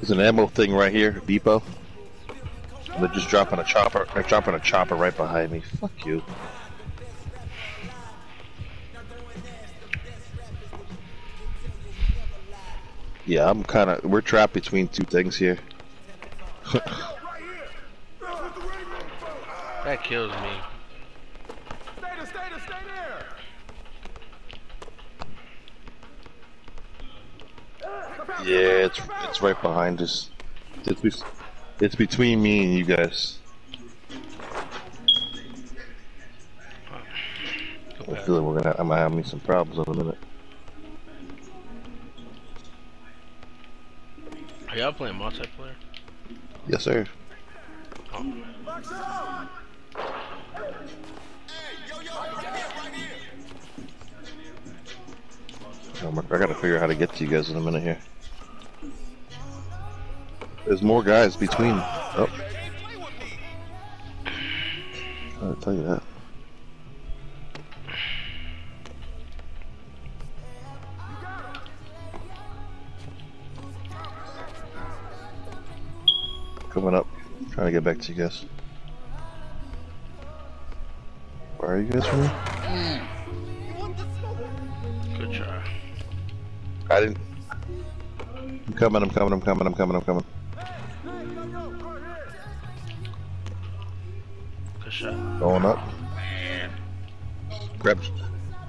There's an ammo thing right here, depot. They're just dropping a chopper. They're dropping a chopper right behind me. Fuck you. Yeah, I'm kind of. We're trapped between two things here. That kills me. Stay there, stay there, stay there. Yeah, it's it's right behind us. It's be, it's between me and you guys. I feel like we're gonna. I'm gonna have me some problems in a minute. Are y'all playing multiplayer? Yes, sir. Box it up. Oh my- I gotta figure out how to get to you guys in a minute here. There's more guys between. Oh. I'll tell you that. Coming up. Trying to get back to you guys. Where are you guys from? Good try. I didn't. I'm coming, I'm coming, I'm coming, I'm coming, I'm coming. Good shot. Going up. Grab.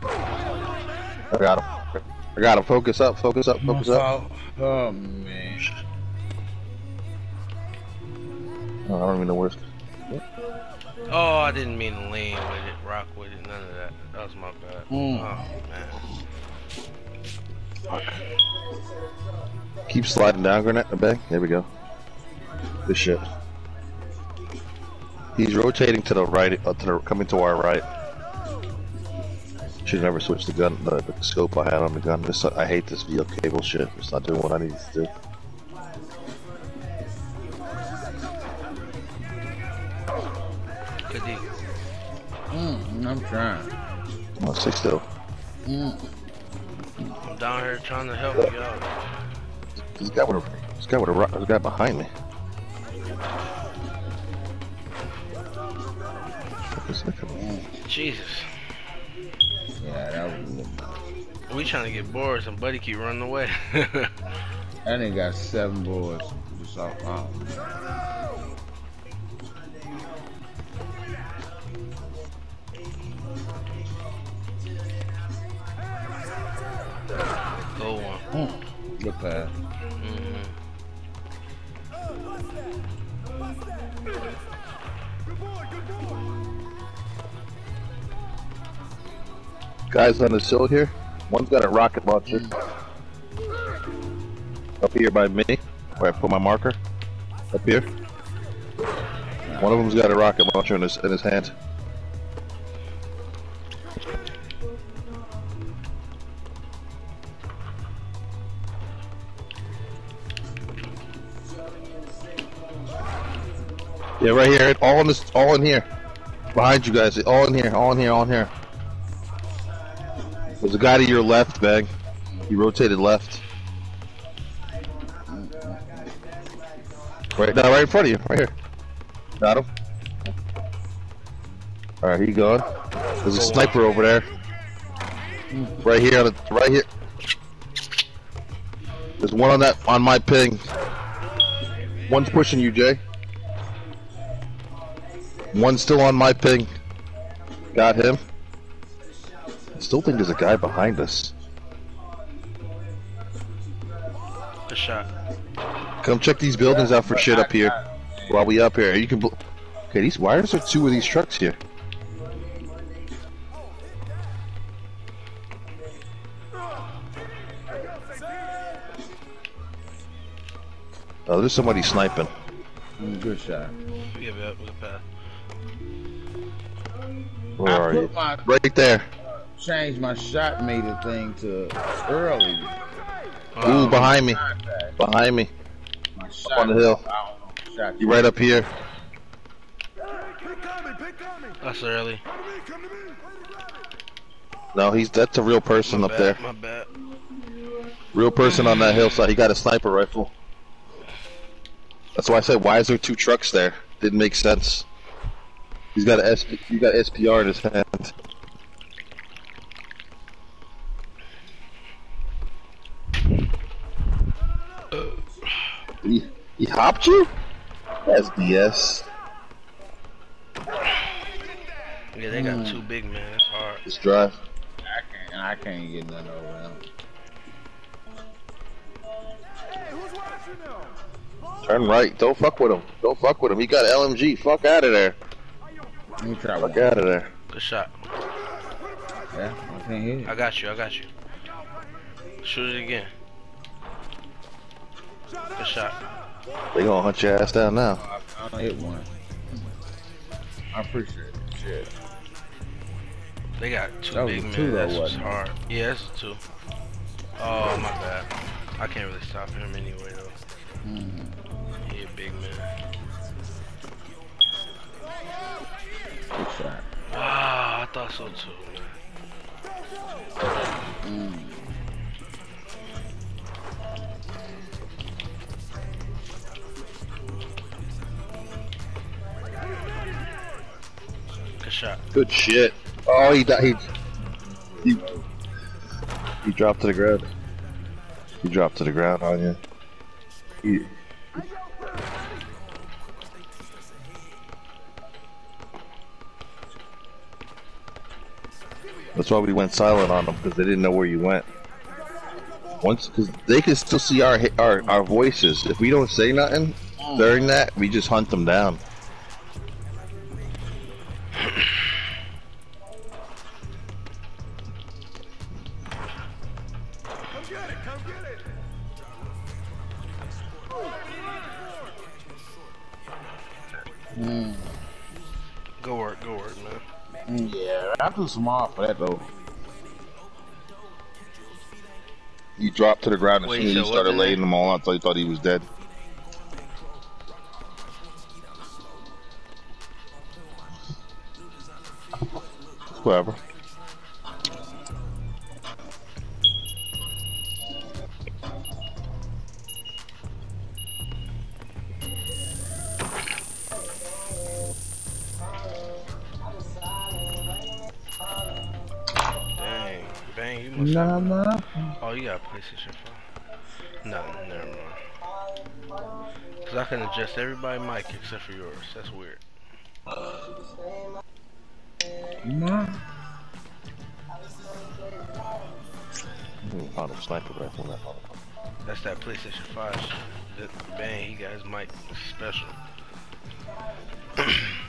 I got him. I got him. Focus up, focus up, focus up. Oh man. Oh, I don't even know where's. Oh, I didn't mean to lean with it, rock with it, none of that. That was my bad. Mm. Oh man. Keep sliding down, Grenade. Bang. There we go. Good shit. He's rotating to the right, uh, to the, coming to our right. Should never switch the gun, the, the scope I had on the gun. This, I hate this VL cable shit. It's not doing what I need to do. Good. Mm, I'm trying. Oh, six still. Mm. I'm down here trying to help you out. This guy with a, this guy with a, rock- this guy behind me. Jesus. Yeah, that was. We trying to get bored, and Buddy keep running away. That nigga got seven boys. Just off. Good pass. hmm Guys on the sill here. One's got a rocket launcher. Up here by me, where I put my marker. Up here. One of them's got a rocket launcher in his in his hand. Yeah, right here. All in this. All in here. Behind you guys. All in here. All in here. All in here. There's a guy to your left, Bag. He rotated left. Right now, right in front of you, right here. Got him. All right, he gone. There's a sniper over there. Right here, on the, right here. There's one on that on my ping. One's pushing you, Jay. One's still on my ping. Got him. I still think there's a guy behind us. Good shot. Come check these buildings out for shit up here. While we up here, you can. Bl- okay, these. wires are two of these trucks here? Oh, there's somebody sniping. Good shot. Give it up with a pass. Where I are you? my Right there. Change my shot meter thing to early. Ooh, behind me. Contact. Behind me. My shot on the hill. I don't know, shot You right up here. Pick coming, pick coming. That's early. Come to me, come to me. No, he's that's a real person My up bad, there. My bad. Real person on that hillside. He got a sniper rifle. That's why I said, why is there two trucks there? Didn't make sense. He's got a SP, he got SPR in his hand. He, he hopped you? That's BS. Yeah, they got hmm. two big men. It's hard. Just drive. I can't. I can't get none over them. Hey, who's watching now? Turn right. Don't fuck with him. Don't fuck with him. He got LMG. Fuck out of there. Let me try Fuck one. out of there. Good shot. Yeah, I can't hit I got you. I got you. Shoot it again. Good shot. They gonna hunt your ass down now. I, I hit one. I appreciate it. Shit. They got two That big men. two, That's what's wasn't hard. Yeah, that's a two. Oh my bad. I can't really stop him anyway though. Mm. He a big man. Good shot. Wow, I thought so too. Mm. Good shot. Good shit. Oh, he died. He, he, he dropped to the ground. He dropped to the ground on you. He, that's why we went silent on them because they didn't know where you went. Once, because they can still see our our our voices. If we don't say nothing during that, we just hunt them down. Come get it, come get it. Mm. Good work. Good work, man. Yeah, I'm too smart for that though. He dropped to the ground as Wait, soon as so he started laying name? them all out. Until he thought he was dead. Whatever. Bang, you must Nah, nah. Oh, you got a PlayStation 5. No, never mind. Because I can adjust everybody mic except for yours. That's weird. Nah. Found a sniper rifle in that motherfucker. That's that PlayStation 5 shit. That- Bang, he got his mic special.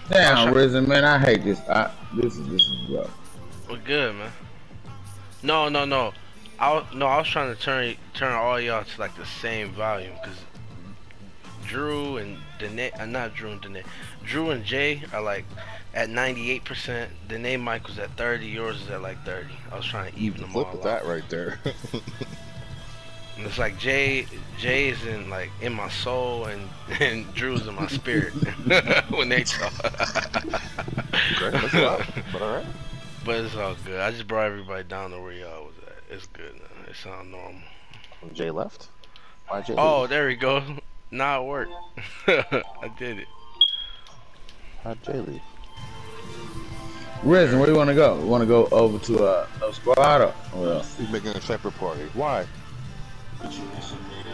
Damn, Risen, man, I hate this. I, this is this is rough. We're good, man. No, no, no. I was, no, I was trying to turn turn all y'all to like the same volume because Drew and Danae, uh, not Drew and Danae, Drew and Jay are like at 98%. Danae was at 30. Yours is at like 30. I was trying to even them Look all at out. that right there. And it's like Jay, Jay is in like in my soul, and and Drew's in my spirit when they talk. Great, that's loud, but all right. But it's all good. I just brought everybody down to where y'all was at. It's good now. It sounds normal. When Jay left. Why Jay? Oh, leave? there we go. Now it worked. I did it. how'd Jay leave? Risen, where you want to go? You want to go over to uh, no squad or well? He's making a separate party. Why?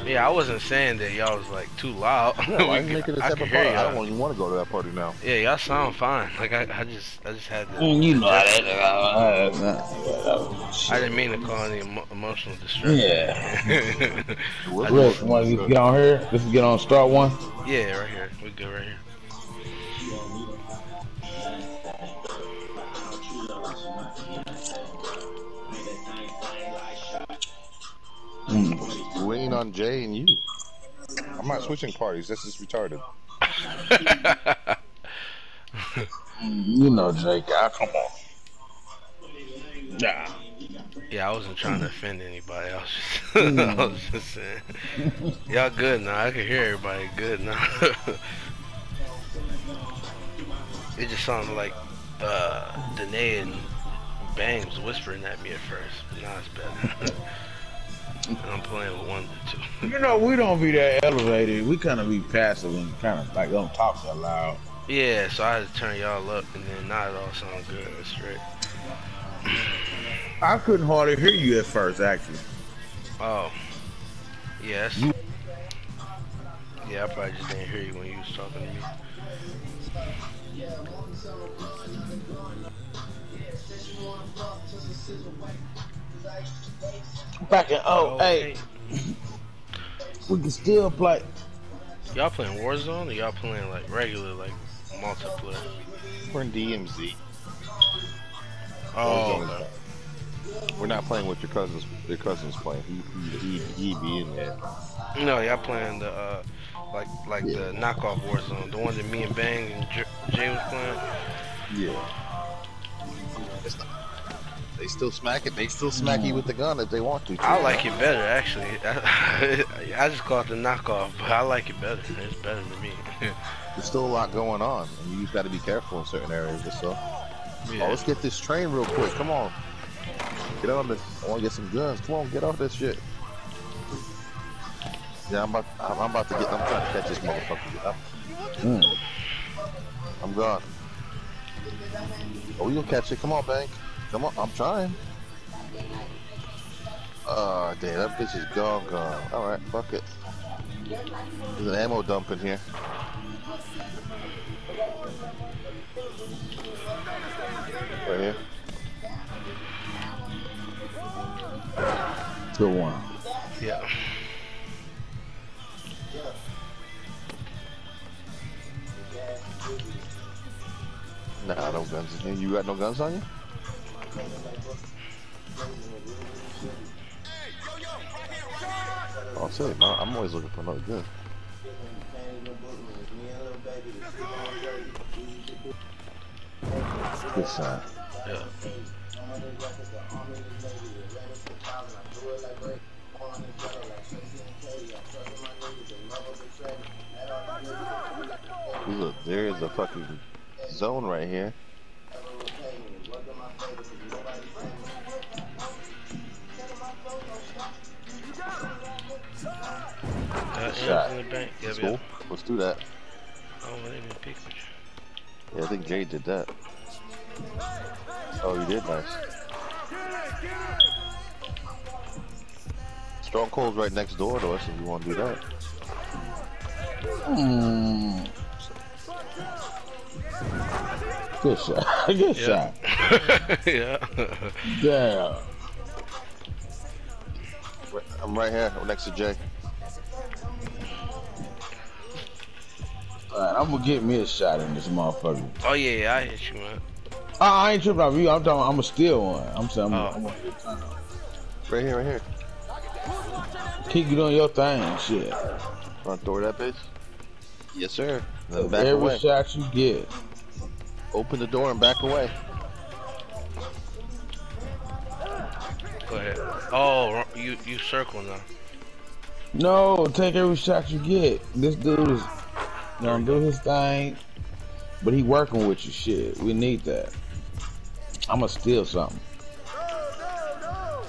Yeah, I wasn't saying that y'all was like too loud. Yeah, why We you making a I could separate party? I don't even want to go to that party now. Yeah, y'all sound fine. Like I, I just, I just had to. Mm, you know how that. Uh, I didn't mean to cause any emo- emotional distress. Yeah. I want to get on here? Let's get on start one. yeah, right here. We good right here. On Jay and you. I'm not switching parties. This is retarded. You know, Jake. Ah, come on. Nah. Yeah, I wasn't trying to offend anybody. I was just, I was just saying. Y'all good now. I can hear everybody good now. it just sounded like uh, Danae and Bang was whispering at me at first, but now it's better. I'm playing with one two. You know, we don't be that elevated. We kind of be passive and kind of like don't talk so loud. yeah, so I had to turn y'all up, and then now it all sounds good and straight. I couldn't hardly hear you at first, actually. Oh, yes. You- Yeah, I probably just didn't hear you when you was talking to me. Back in oh, hey, we can still play. Y'all playing Warzone or y'all playing like regular like multiplayer? We're in DMZ. Oh, Warzone. okay. We're not playing with your cousins. Your cousins playing. He he he, he be in there. No, y'all playing the uh like like the knockoff Warzone, the one that me and Bang and J- Jay was playing. Yeah. They still smack it. They still smack you with the gun if they want to. too, I like it better actually. I just call it the knockoff, but I like it better. It's better to me. There's still a lot going on, and you just got to be careful in certain areas. or So, oh, let's get this train real quick. Come on, get on this. I want to get some guns. Come on, get off this shit. Yeah, I'm about. I'm, I'm about to get. I'm trying to catch this motherfucker. I'm, Mm. I'm gone. Oh, you'll catch it. Come on, Bank. Come on. I'm trying. Oh, damn. That bitch is gone, gone. All right, fuck it. There's an ammo dump in here. Right here. Good one. yeah. Nah, no guns in here. You got no guns on you? Oh, I'll say, man, I'm always looking for another gun. Good shot. Yeah. Look, there is a fucking zone right here. Shot. M's in the bank. Yep, Let's yep. go. Let's do that. Oh, I didn't even pick with. Yeah, I think Jay did that. Oh, you did? Nice. Stronghold's right next door to us if you want to do that. Mm. Good shot. Good shot. yeah. Damn. I'm right here next to Jay. Alright, I'm gonna get me a shot in this motherfucker. oh yeah, yeah, I hit you, man. Uh, I ain't tripping off you. I'm talking. I'm gonna steal one. I'm saying. I'm, Oh. I'm gonna get a turn. Right here, right here. Keep doing your thing, shit. Front door of that bitch? Yes, sir. Then back Every away. shot you get. Open the door and back away. Go ahead. Oh, you you circle now. No, take every shot you get. This dude is gonna do his thing, but he working with you. Shit, we need that. I'm gonna steal something. Oh,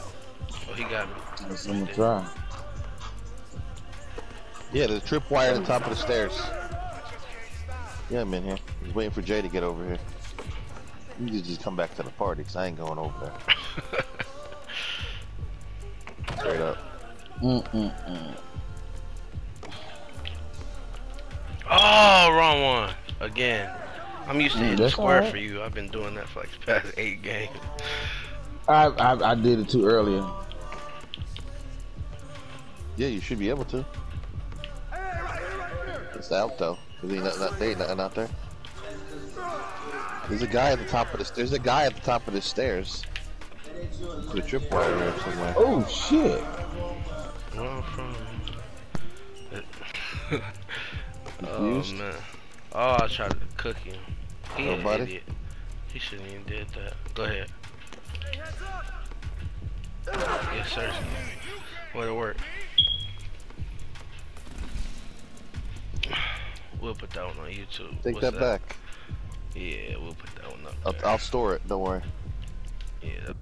he got me. That's I'm gonna try. Yeah, there's a tripwire at the top of the stairs. Yeah, I'm in here. He's waiting for Jay to get over here. You can just come back to the party, cause I ain't going over there. Straight up. Mm-mm-mm. Oh, wrong one. Again. I'm used to hitting that's square alright. for you. I've been doing that for like the past eight games. I, I I did it too earlier. Yeah, you should be able to. It's out though. Cause ain't nothing, not, there ain't nothing out there. There's a guy at the top of this. There's a guy at the top of the stairs. There's a tripwire there somewhere. Oh shit! Where I'm from. oh man. Oh, I tried to cook him. He Nobody? idiot. He shouldn't even did that. Go ahead. Yes, sir. Way to work. We'll put that one on YouTube. Take What's that back. Yeah, we'll put that one up. I'll. I'll store it. Don't worry. Yeah,